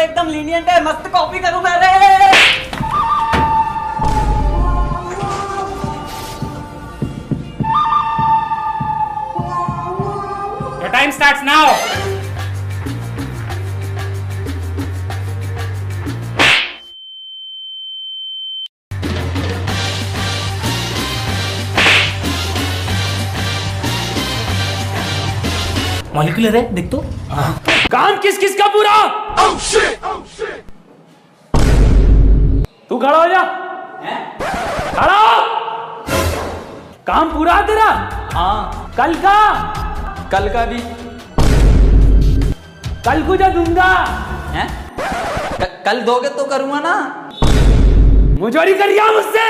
Sir एकदम lenient है मस्त कॉपी करूँगा रे। Your time starts now. Molecular है देख तो। काम किस किस का पूरा? तू खड़ा हो जा। खड़ा काम पूरा तेरा? हाँ। कल का? कल का भी। कल को जा दूँगा। हैं? कल दोगे तो करूँगा ना। मुझोरी करिया मुझसे।